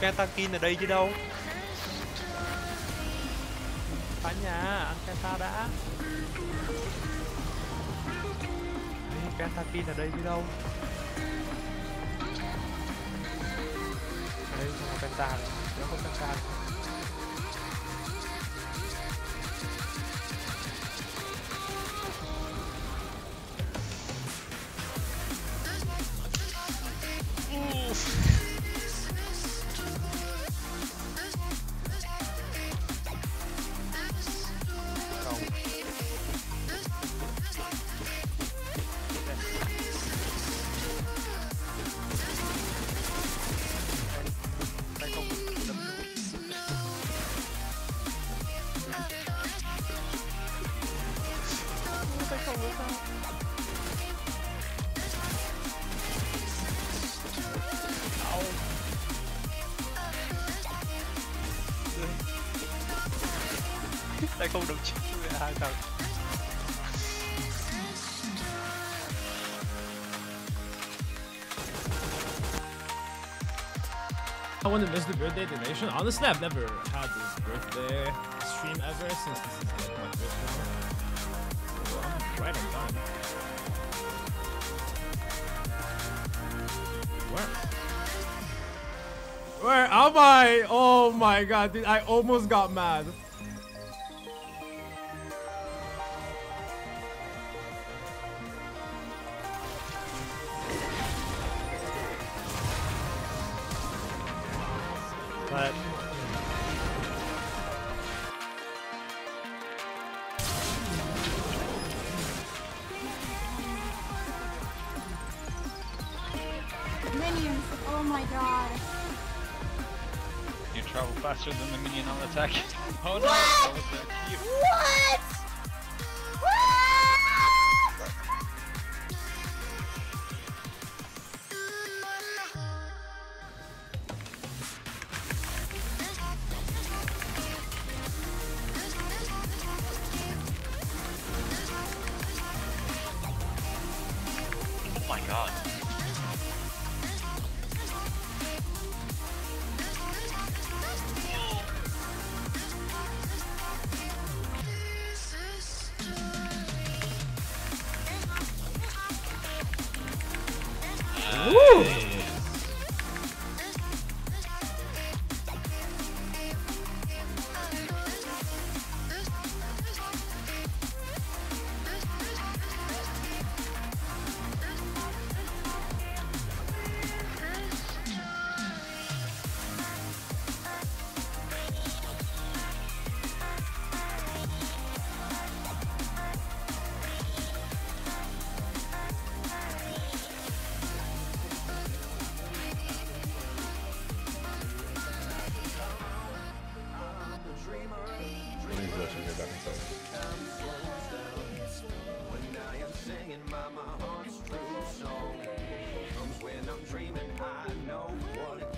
Ketakin ở đây chứ đâu? Phá nhà, ăn Keta đã. Đấy, Ketakin ở đây chứ đâu? Ở đây không có Penta rồi, nếu có Penta thì không đồng chí hai thằng I want to miss the birthday donation. Honestly, I've never had this birthday stream ever since this is like my first one. So I'm right on time. Where? Where am I? Oh my god, dude, I almost got mad. But Minions. Oh my god. You travel faster than the minion on attack. Oh no! That was a cute. What? Ooh.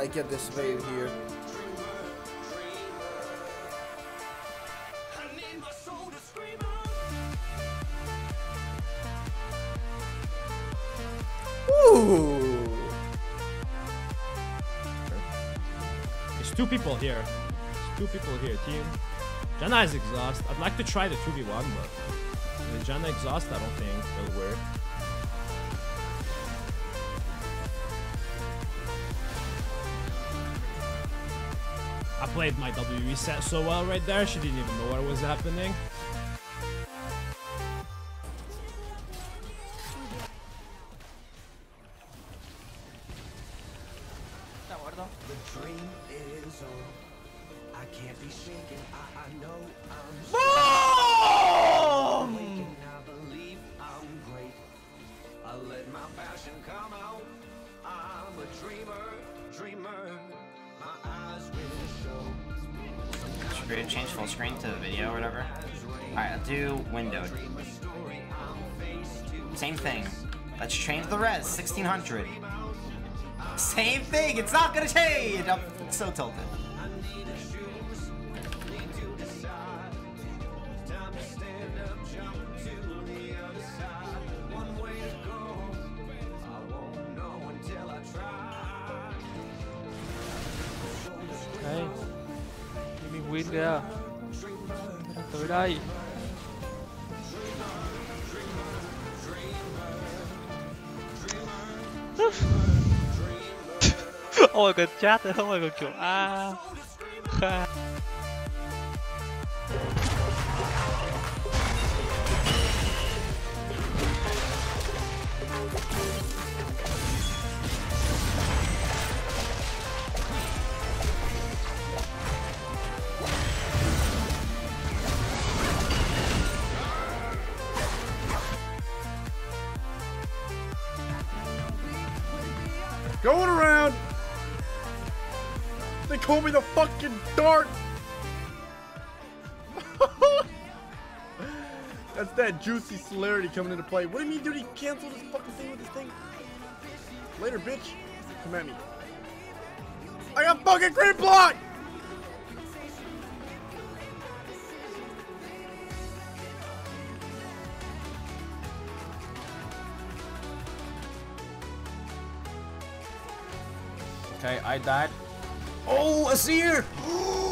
I get this wave here. Ooh. There's two people here. There's two people here, team. Janna is exhaust. I'd like to try the 2v1, but with Janna exhaust, I don't think it'll work. I played my W set so well right there, she didn't even know what was happening. The dream is on. I can't be shaken. I, I know I'm waking. I I'm great. I let my passion come out. I'm a dreamer, dreamer. Creative change full screen to video or whatever. Alright, I'll do windowed. Same thing. Let's change the res, 1600. Same thing, it's not gonna change! I'm so tilted. Win kìa Tới đây Ôi cần chat nữa không phải còn kiểu a à. Going around. They call me the fucking dart. That's that juicy celerity coming into play. What do you mean, dude? He canceled this fucking thing with this thing. Later, bitch. Come at me. I got fucking green block. Okay, I died. Oh, a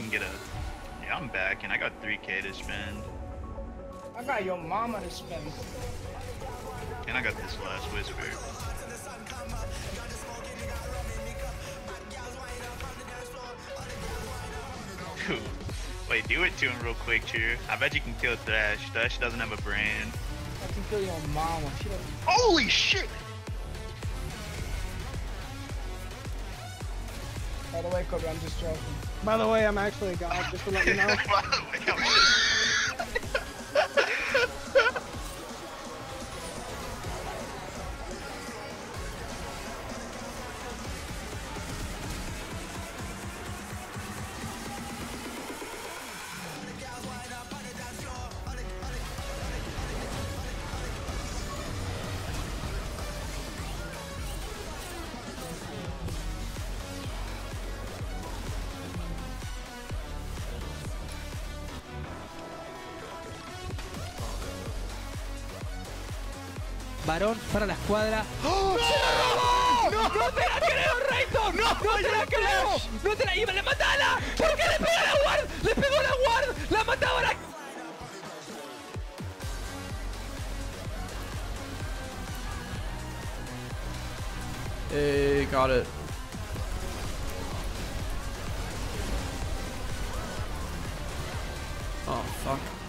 can get a. Yeah, I'm back, and I got 3k to spend, I got your mama to spend. and I got this last whisper. Ooh. Wait, do it to him real quick, Cheer. I bet you can kill Thresh. Thresh doesn't have a brand. I can kill your mama. She. Holy shit! By the way, Kobe, I'm just joking. By the way, I'm actually a god, just to let you know. Varón para la escuadra. ¡Oh! ¡Se la robó! ¡No! te la creo, Rayton! ¡No! ¡No te la creo! ¡No te la iba! ¡Le matala! ¿Por qué le pegó a la guard? ¡Le pegó la guard! ¡La mataba la... Hey, got it. Oh, fuck.